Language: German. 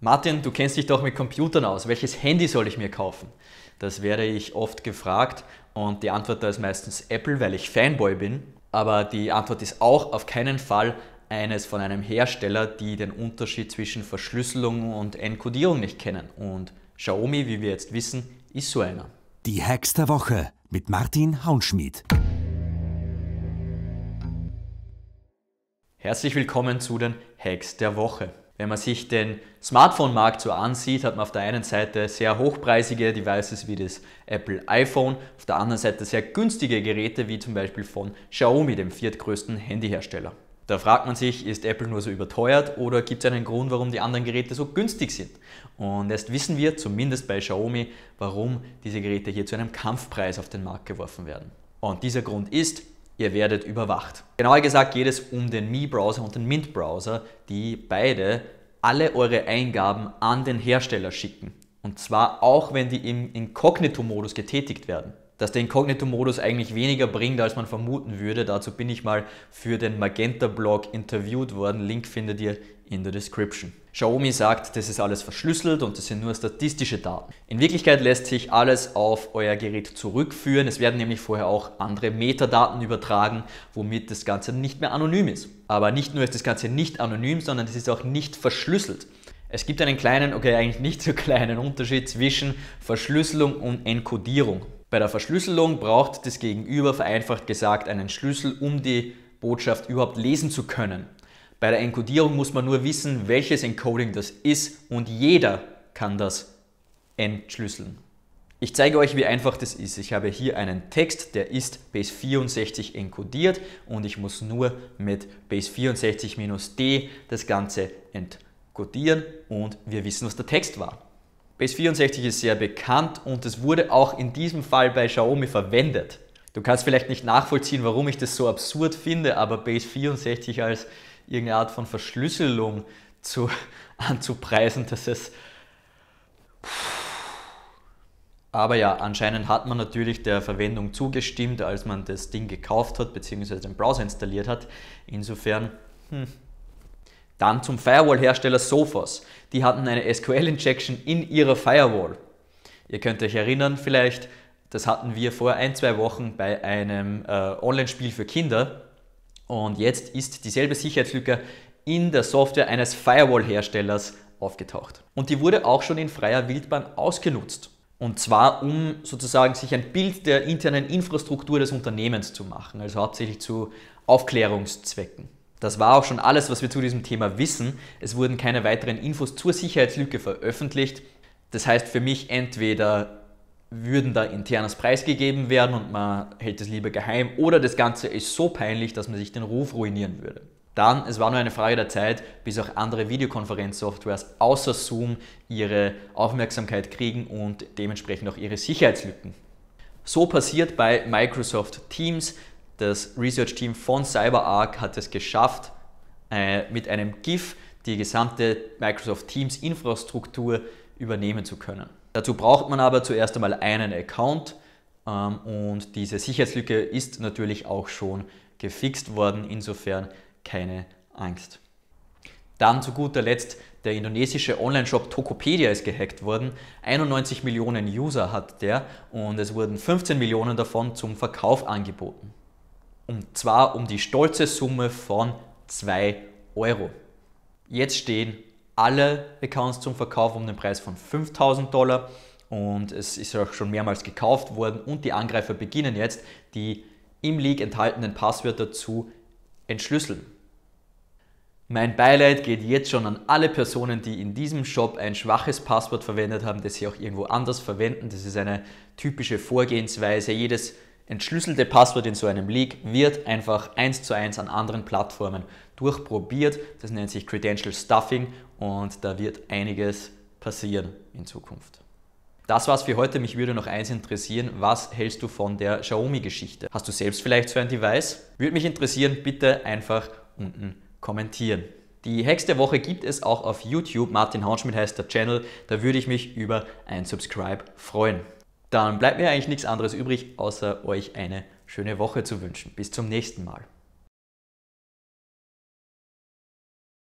Martin, du kennst dich doch mit Computern aus. Welches Handy soll ich mir kaufen? Das werde ich oft gefragt und die Antwort da ist meistens Apple, weil ich Fanboy bin. Aber die Antwort ist auch auf keinen Fall eines von einem Hersteller, die den Unterschied zwischen Verschlüsselung und Enkodierung nicht kennen. Und Xiaomi, wie wir jetzt wissen, ist so einer. Die Hacks der Woche mit Martin Haunschmidt. Herzlich willkommen zu den Hacks der Woche. Wenn man sich den Smartphone-Markt so ansieht, hat man auf der einen Seite sehr hochpreisige Devices wie das Apple iPhone, auf der anderen Seite sehr günstige Geräte wie zum Beispiel von Xiaomi, dem viertgrößten Handyhersteller. Da fragt man sich, ist Apple nur so überteuert oder gibt es einen Grund, warum die anderen Geräte so günstig sind? Und erst wissen wir, zumindest bei Xiaomi, warum diese Geräte hier zu einem Kampfpreis auf den Markt geworfen werden. Und dieser Grund ist, ihr werdet überwacht. Genauer gesagt geht es um den Mi-Browser und den Mint-Browser, die beide alle eure Eingaben an den Hersteller schicken. Und zwar auch, wenn die im Inkognito-Modus getätigt werden. Dass der Inkognito-Modus eigentlich weniger bringt, als man vermuten würde, dazu bin ich mal für den Magenta-Blog interviewt worden. Link findet ihr in der Description. Xiaomi sagt, das ist alles verschlüsselt und das sind nur statistische Daten. In Wirklichkeit lässt sich alles auf euer Gerät zurückführen. Es werden nämlich vorher auch andere Metadaten übertragen, womit das Ganze nicht mehr anonym ist. Aber nicht nur ist das Ganze nicht anonym, sondern es ist auch nicht verschlüsselt. Es gibt einen kleinen, okay, eigentlich nicht so kleinen Unterschied zwischen Verschlüsselung und Enkodierung. Bei der Verschlüsselung braucht das Gegenüber vereinfacht gesagt einen Schlüssel, um die Botschaft überhaupt lesen zu können. Bei der Enkodierung muss man nur wissen, welches Encoding das ist und jeder kann das entschlüsseln. Ich zeige euch, wie einfach das ist. Ich habe hier einen Text, der ist Base 64 encodiert und ich muss nur mit Base 64-D das Ganze entkodieren und wir wissen, was der Text war. Base 64 ist sehr bekannt und es wurde auch in diesem Fall bei Xiaomi verwendet. Du kannst vielleicht nicht nachvollziehen, warum ich das so absurd finde, aber Base 64 als irgendeine Art von Verschlüsselung zu, anzupreisen, dass es. Aber ja, anscheinend hat man natürlich der Verwendung zugestimmt, als man das Ding gekauft hat bzw. den Browser installiert hat. Insofern, hm. Dann zum Firewall-Hersteller Sophos. Die hatten eine SQL-Injection in ihrer Firewall. Ihr könnt euch erinnern, vielleicht, das hatten wir vor ein, zwei Wochen bei einem äh, Online-Spiel für Kinder. Und jetzt ist dieselbe Sicherheitslücke in der Software eines Firewall-Herstellers aufgetaucht. Und die wurde auch schon in freier Wildbahn ausgenutzt. Und zwar, um sozusagen sich ein Bild der internen Infrastruktur des Unternehmens zu machen, also hauptsächlich zu Aufklärungszwecken. Das war auch schon alles, was wir zu diesem Thema wissen. Es wurden keine weiteren Infos zur Sicherheitslücke veröffentlicht. Das heißt für mich entweder würden da internes preisgegeben werden und man hält es lieber geheim oder das Ganze ist so peinlich, dass man sich den Ruf ruinieren würde. Dann, es war nur eine Frage der Zeit, bis auch andere Videokonferenzsoftwares außer Zoom ihre Aufmerksamkeit kriegen und dementsprechend auch ihre Sicherheitslücken. So passiert bei Microsoft Teams. Das Research-Team von CyberArk hat es geschafft, äh, mit einem GIF die gesamte Microsoft Teams-Infrastruktur übernehmen zu können. Dazu braucht man aber zuerst einmal einen Account ähm, und diese Sicherheitslücke ist natürlich auch schon gefixt worden, insofern keine Angst. Dann zu guter Letzt, der indonesische Online-Shop Tokopedia ist gehackt worden. 91 Millionen User hat der und es wurden 15 Millionen davon zum Verkauf angeboten. Und zwar um die stolze Summe von 2 Euro. Jetzt stehen alle Accounts zum Verkauf um den Preis von 5000 Dollar und es ist auch schon mehrmals gekauft worden und die Angreifer beginnen jetzt, die im Leak enthaltenen Passwörter zu entschlüsseln. Mein Beileid geht jetzt schon an alle Personen, die in diesem Shop ein schwaches Passwort verwendet haben, das sie auch irgendwo anders verwenden. Das ist eine typische Vorgehensweise. Jedes entschlüsselte Passwort in so einem Leak wird einfach eins zu eins an anderen Plattformen durchprobiert. Das nennt sich Credential Stuffing und da wird einiges passieren in Zukunft. Das war's für heute. Mich würde noch eins interessieren. Was hältst du von der Xiaomi-Geschichte? Hast du selbst vielleicht so ein Device? Würde mich interessieren. Bitte einfach unten kommentieren. Die Hacks der Woche gibt es auch auf YouTube. Martin Haunschmidt heißt der Channel. Da würde ich mich über ein Subscribe freuen. Dann bleibt mir eigentlich nichts anderes übrig, außer euch eine schöne Woche zu wünschen. Bis zum nächsten Mal.